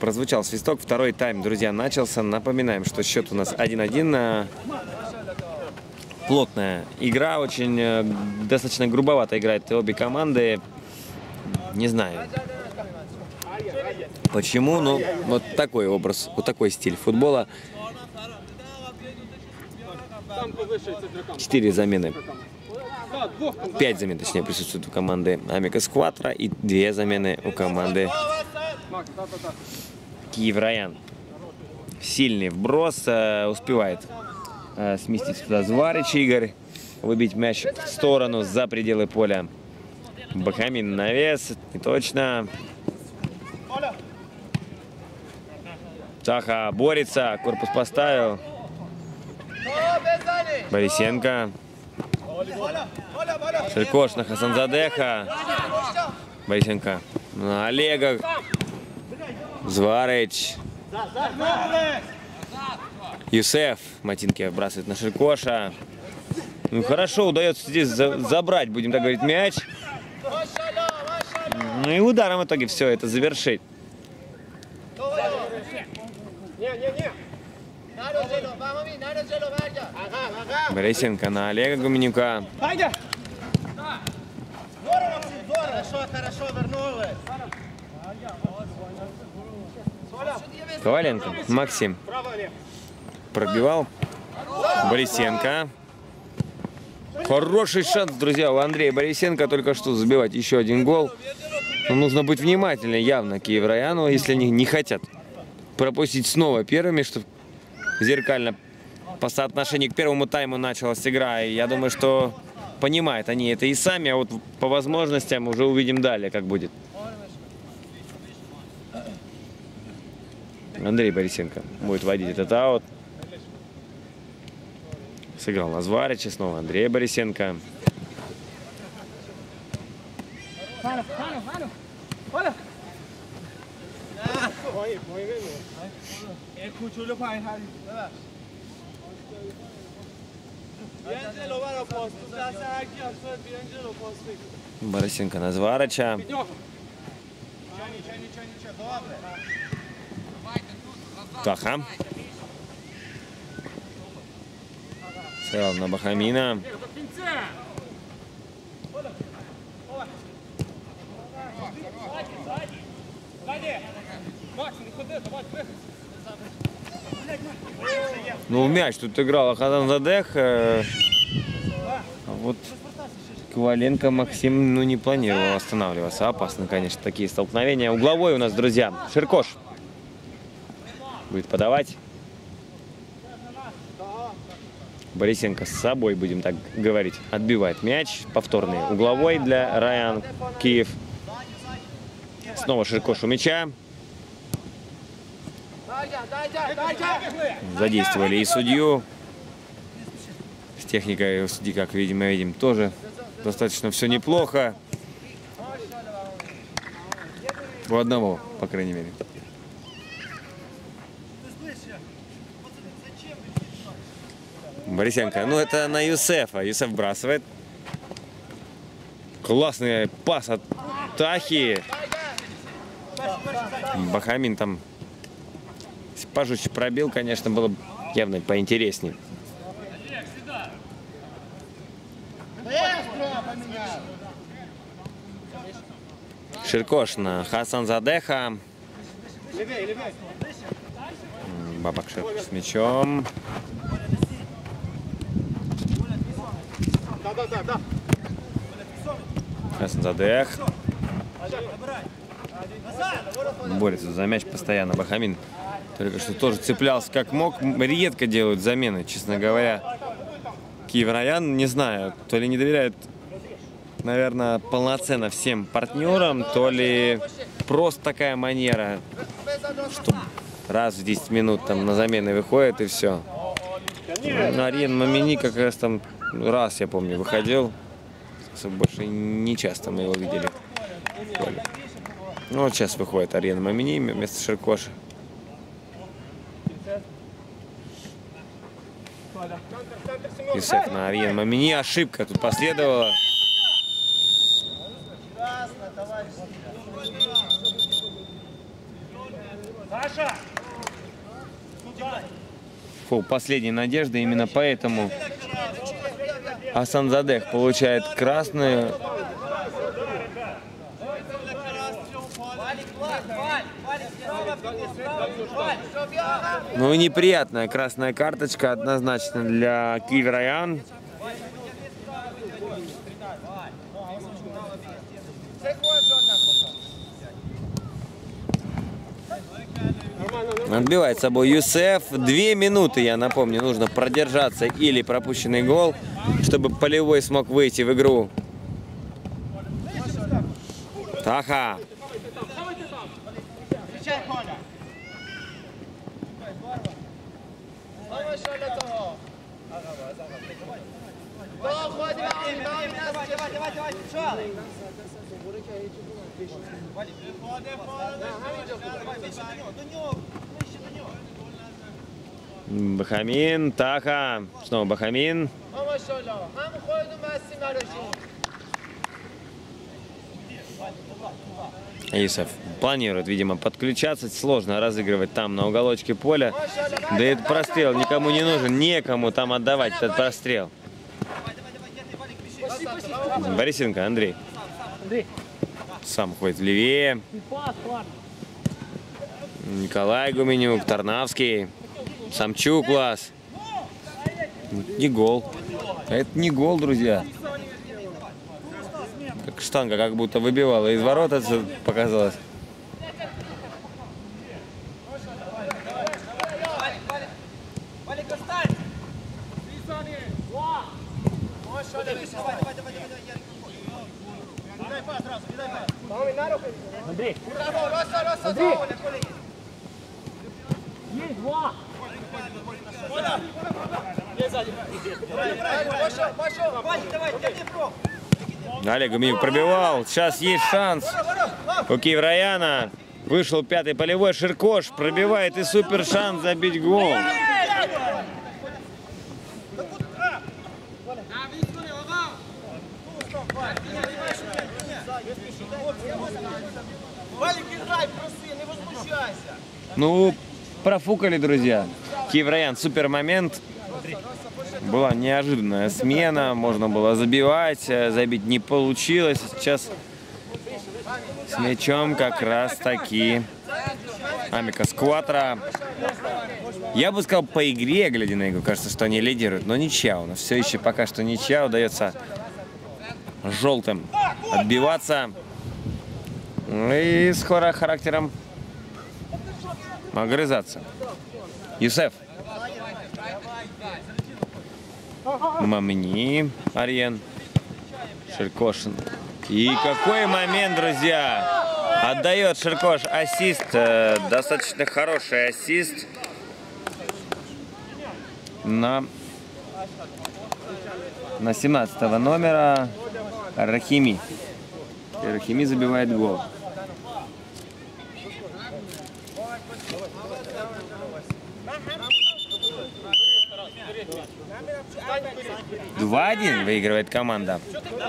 прозвучал свисток. Второй тайм, друзья, начался. Напоминаем, что счет у нас 1-1. Плотная игра, очень э, достаточно грубовато играют обе команды. Не знаю, почему, но вот такой образ, вот такой стиль футбола. Четыре замены. Пять замен, точнее, присутствует у команды Амика Скватра и две замены у команды Киев Раян. Сильный вброс, э, успевает э, сместить туда Зварич Игорь, выбить мяч в сторону за пределы поля. Бахамин навес, не точно. Цаха борется, корпус поставил. Борисенко. Шелькош на Хасанзадеха. Борисенко на Олега. Зварыч. Юсеф. Матинки вбрасывает на Ширкоша. Ну хорошо, удается здесь за забрать, будем так говорить, мяч. Ну и ударом в итоге все это завершить. Борисенко на Олега Гуменюка. Коваленко, Максим. Пробивал. Борисенко. Хороший шанс, друзья, у Андрея Борисенко только что забивать еще один гол. Но нужно быть внимательным явно Киевраяну, если они не хотят пропустить снова первыми, чтобы зеркально по соотношению к первому тайму началась игра. И я думаю, что понимают они это и сами, а вот по возможностям уже увидим далее, как будет. Андрей Борисенко будет водить этот аут. Сыграл на Зварича, снова Андрей Борисенко. Борисенко на Зварича. Таха. Сыграл на Бахамина. Ну, мяч тут играл Хазан Задех. э, А вот Коваленко Максим ну, не планировал останавливаться. Опасно, конечно, такие столкновения. Угловой у нас, друзья, Ширкош будет подавать. Борисенко с собой, будем так говорить, отбивает мяч. Повторный угловой для Райан Киев. Снова Ширкош у. Задействовали и судью. С техникой у судьи, как видимо, видим, тоже достаточно все неплохо. У одного, по крайней мере. Борисенко. Ну, это на Юсефа. Юсеф бросает. Классный пас от Тахи. Бахамин там пожестче пробил, конечно, было бы явно поинтереснее. Ширкош на Хасан Задеха. Бабак с мячом. Хасан Задех. Борется за мяч постоянно. Бахамин только что тоже цеплялся как мог. Редко делают замены, честно говоря. Киевраян, не знаю, то ли не доверяют, наверное, полноценно всем партнерам, то ли просто такая манера, что раз в 10 минут там на замены выходит и все. Ариен Мамини как раз там раз, я помню, выходил. Больше не часто мы его видели. Ну вот сейчас выходит Ариен Мамини вместо Ширкоша. Юсеф на Ариен Мамини. Ошибка тут последовала. Фу, последняя надежда, именно поэтому Асан Задех получает красную. Ну и неприятная красная карточка однозначно для Киевраян. Отбивает собой Юсеф. Две минуты, я напомню, нужно продержаться или пропущенный гол, чтобы полевой смог выйти в игру. Таха. Бахамин, Таха. Снова Бахамин. Исов планирует, видимо, подключаться. Сложно разыгрывать там, на уголочке поля. Да этот прострел никому не нужен. Некому там отдавать этот прострел. Борисенко, Андрей. Сам ходит левее. Николай Гуменюк, Тарнавский. Самчук класс. Не гол. Это не гол, друзья. Как штанга как будто выбивала из ворот, это показалось. Олег Гуменюк пробивал. Сейчас есть шанс у Киевраяна. Вышел пятый полевой. Ширкош пробивает и супер шанс забить гол. Ну, профукали, друзья. Киевраян, супер момент. Была неожиданная смена, можно было забивать, э, забить не получилось. Сейчас с мячом как раз таки Амика Скватра. Я бы сказал, по игре, глядя на игру, кажется, что они лидируют, но ничья у нас. Все еще пока что ничья удается желтым отбиваться. И с характером огрызаться. Юсеф. Мамни, Ариен, Ширкошин. И какой момент, друзья! Отдает Ширкош ассист. э, Достаточно хороший ассист. На, на 17 номера Рахими. И Рахими забивает гол. 2-1 выигрывает команда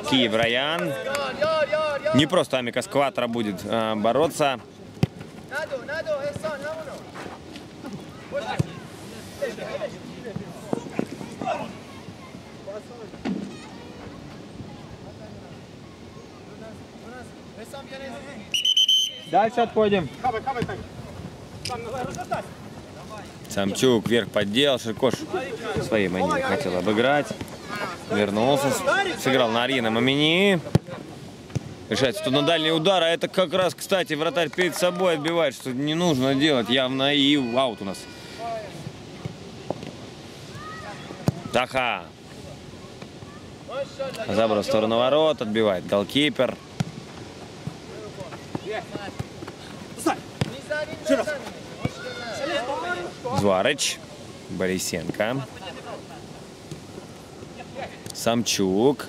Киев Раян. Не просто Амика Скватра будет э, бороться. Дальше отходим. Хавай, хавай, так. Самчук вверх поддел, Ширкош своей манере хотел обыграть. Вернулся, сыграл на арене, Мамини. Решается тут на дальний удар, а это как раз, кстати, вратарь перед собой отбивает, что не нужно делать явно и аут у нас. Таха. забрал в сторону ворот, отбивает голкипер. Широко. Зварыч, Борисенко, Самчук,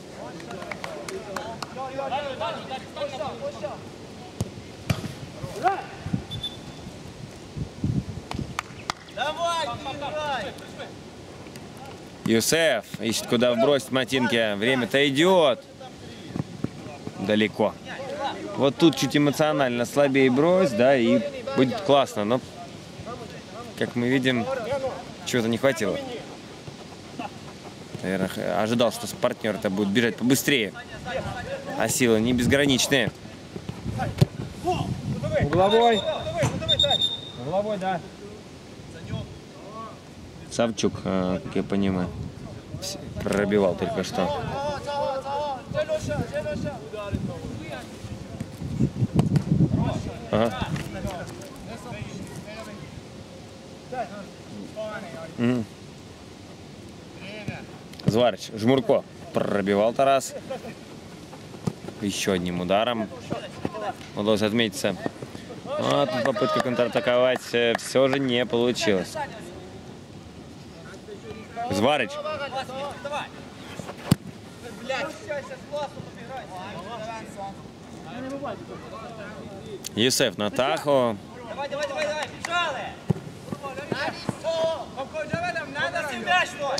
Юсеф ищет, куда вбросить Матинке. Время-то идет. Далеко. Вот тут чуть эмоционально слабее брось, да, и будет классно. Но как мы видим, чего-то не хватило. Наверное, ожидал, что партнер-то будет бежать побыстрее. А силы не безграничные. Угловой. Угловой, да. Савчук, а, как я понимаю, пробивал только что. Ага. Мгм. Зварыч, Жмурко пробивал Тарас. Еще одним ударом удалось отметиться. Вот попытка контратаковать все же не получилось. Зварыч. Єсеф на Тахо. Давай, давай, давай, давай! Надо себя что?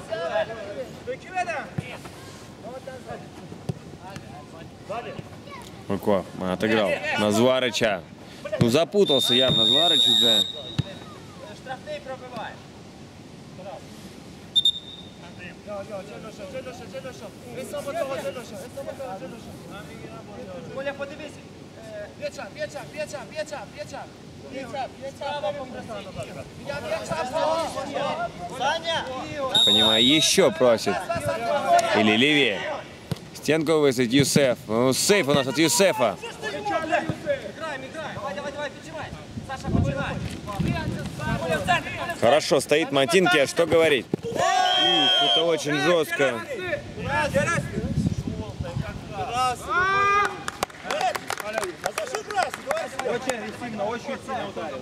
Руко отыграл на Зварыча. Ну запутался явно Зварыч уже. Штрафные пробивай. Коля, подивись. В'яча, в'яча, в'яча, в'яча, в'яча. Понимаю, еще просит. Или левее. Стенку высадить Юсеф. Ну, сейф у нас от Юсефа. Хорошо, стоит Матинки, а что говорить? Ух, это очень жестко. Очень агрессивно, очень сильно ударил.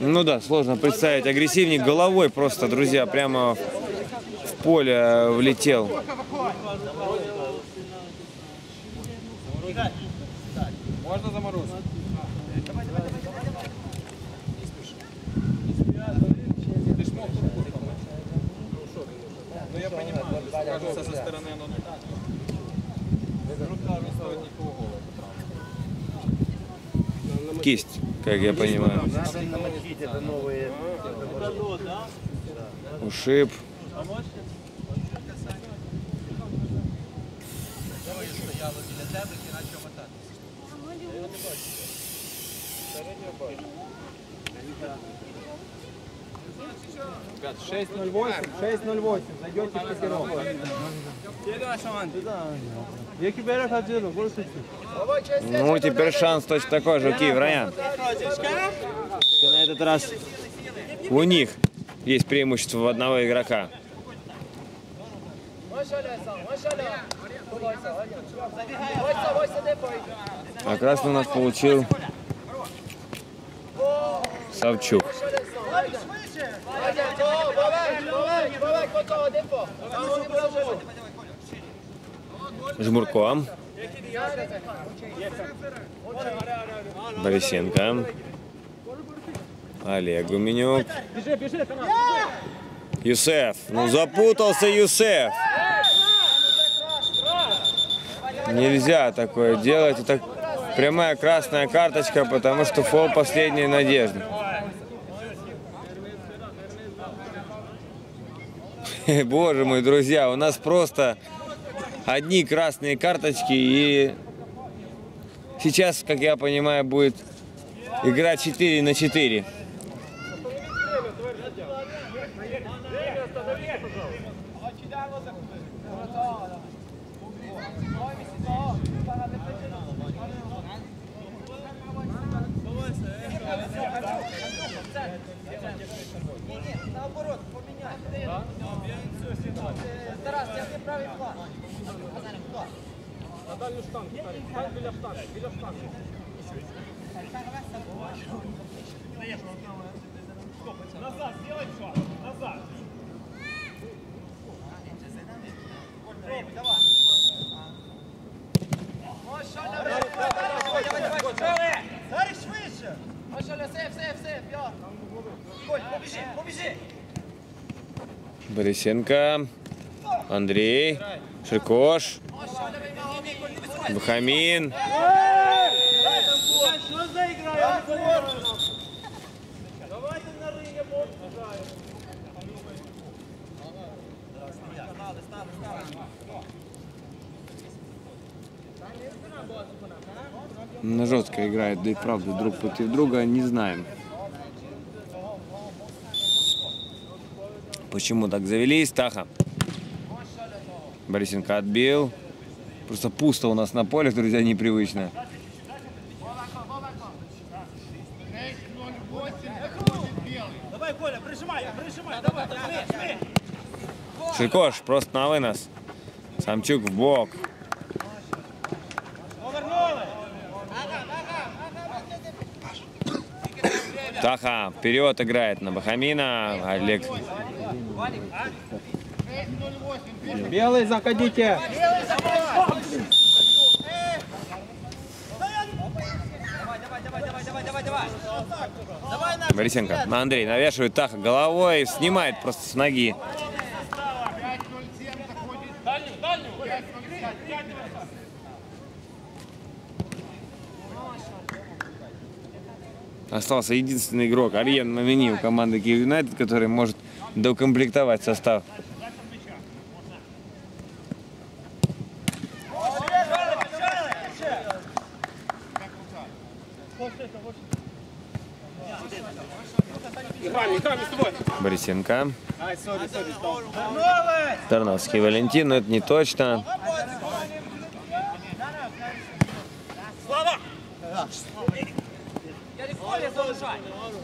Ну да, сложно представить. Агрессивник головой просто, друзья, прямо в, поле влетел. Можно заморозить. Ну я понимаю, кажется со стороны оно не так. Рука не стоит никакого гола. Кисть, как я понимаю. Ушиб. Ребят, 6.08, 6.08, зайдете в гол Ну, теперь шанс точно такой же у Киев-Роян. На этот раз у них есть преимущество в одного игрока. А красный у нас получил Савчук. Жмурко. Борисенко. Олег Гуменюк. Юсеф. Ну запутался Юсеф. Нельзя такое делать. Это прямая красная карточка, потому что фол последняя надежда. Боже мой, друзья, у нас просто одни красные карточки и сейчас, как я понимаю, будет игра 4 на 4. Наоборот. Тарас, я тебе правый план. Дариш швидше! Машаля, сейф, сейф, сейф, я. Коль, побіжи, побіжи! Борисенко, Андрей, Ширкош, Бахамин. Ну, жестко играет, да и правда, друг против друга, не знаем. Почему так завелись? Таха. Борисенко отбил. Просто пусто у нас на поле, друзья, непривычно. Давай, Коля, прижимай, прижимай, давай, жми, жми. Шикош просто на вынос. Самчук в бок. Таха вперед играет на Бахамина. Олег Белый, заходите. Давай на Борисенко. Андрей навешивает Таха головой, снимает просто с ноги. Остался единственный игрок Ариен Мамини у команды Киев Юнайтед, который может доукомплектовать состав. Борисенко. Тарновский Валентин, но это не точно.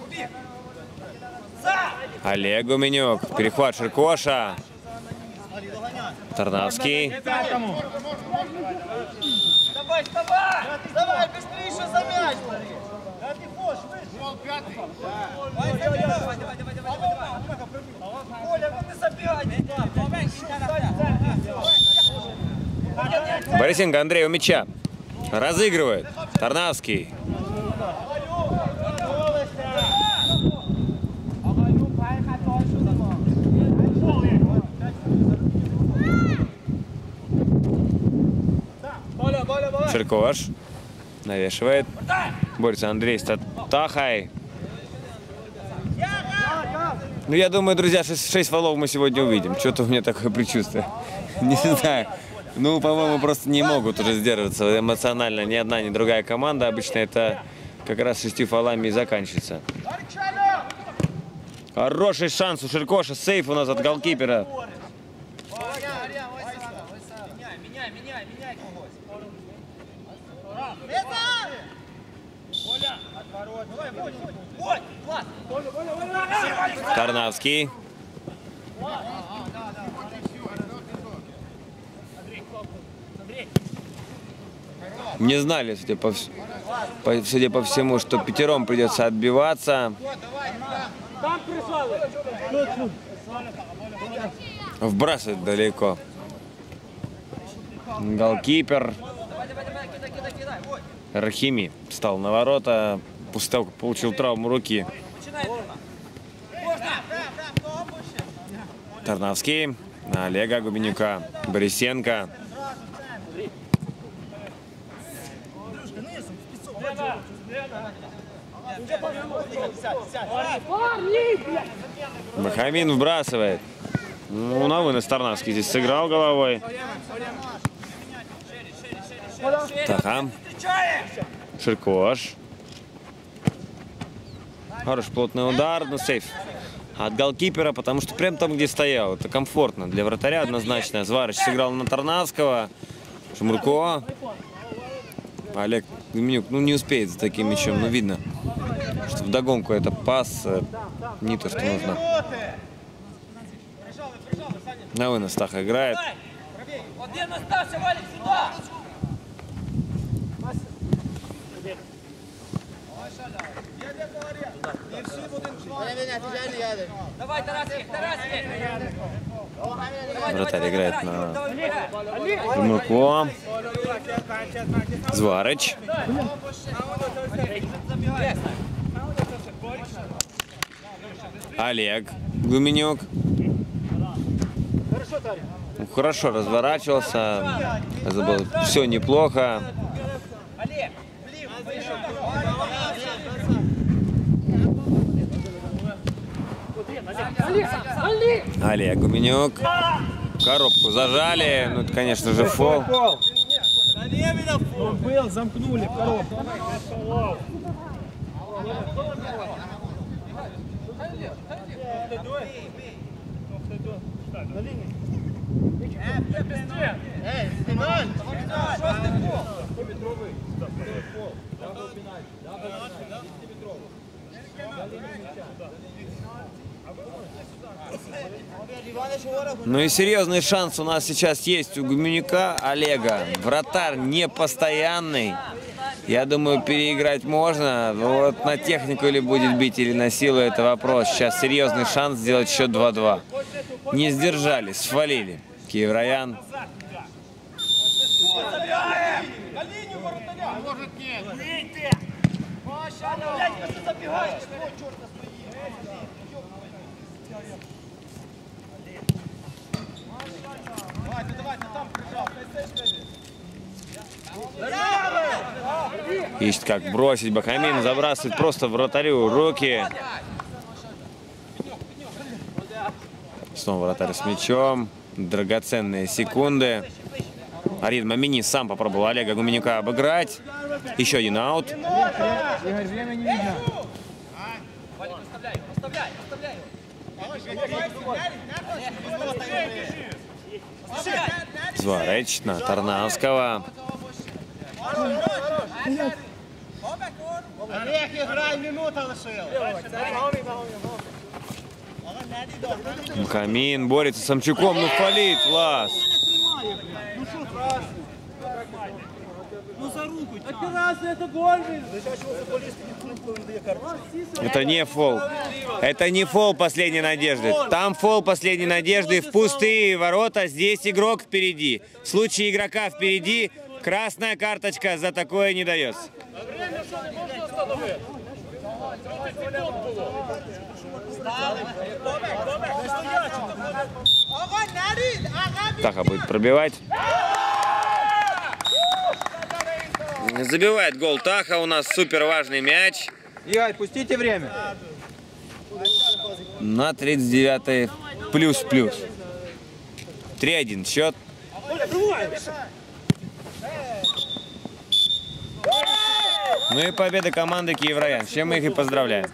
Убіг. Олег Гуменюк. Перехват Ширкоша. Тарнавский. Давай, вставай! Давай, быстрее за мяч. Да ты хочешь, Давай, давай, давай, давай, давай, давай. Коля, ну ты забегай. Борисенко Андрей у мяча. Разыгрывает. Тарнавский. Ширкош. Навешивает. Борется Андрей с Татахой. Ну, я думаю, друзья, 6, 6 фолов мы сегодня увидим. Что-то у меня такое предчувствие. Не знаю. Ну, по-моему, просто не могут уже сдерживаться эмоционально ни одна, ни другая команда. Обычно это как раз шестью фолами и заканчивается. Хороший шанс у Ширкоша. Сейф у нас от голкипера. Тарнавский. Не знали, судя по, по- судя по всему, что пятером придется отбиваться. Вбрасывает далеко. Голкипер Давай, давай, давай, кидай, кидай, кидай. Бодь, Рахими встал на ворота, после того, как получил травму руки. Тарнавский, на Олега Губенюка, Борисенко. Бахамин вбрасывает. Ну, на вынос Тарнавский здесь сыграл головой. Таха. Ширкош. Хороший плотный удар, но сейф. От голкипера, потому что прям там, где стоял, это комфортно. Для вратаря однозначно. Зварыч сыграл на Тарнавского. Шмурко. Олег Гуменюк, ну не успеет за таким мячом, но видно, что вдогонку это пас э, не то, что нужно. На вынос Таха играет. Один Вратарь играет на. Шмурко. Зварыч. Олег Гуменюк. Хорошо разворачивался. Все неплохо. Олег, Гуменюк. Коробку зажали. Ну, это, конечно же, фол. Был, замкнули коробку. Семен! Ну и серьезный шанс у нас сейчас есть у Гуменюка Олега. Вратарь не постоянный. Я думаю, переиграть можно. Но вот на технику или будет бить, или на силу, это вопрос. Сейчас серьезный шанс сделать счет 2-2. Не сдержали, свалили. Киевраян. Ищет как бросить. Бахамин забрасывает просто вратарю руки. Снова вратарь с мячом. Драгоценные секунды. Арин Мамини сам попробовал Олега Гуменюка обыграть. Еще один аут. Игорь, время не Звареч на Тарнавского. Бахамин борется с Самчуком. Ну фалит, Влас. Операция, это гол! Это не фол. Это не фол последней надежды. Там фол последней надежды в пустые ворота. Здесь игрок впереди. В случае игрока впереди красная карточка за такое не дается. Таха будет пробивать. Забивает гол Таха. У нас супер важный мяч. Игорь, пустите время. На 39 плюс-плюс. 3-1 счет. Ну и победа команды Киевраян. С чем мы их и поздравляем.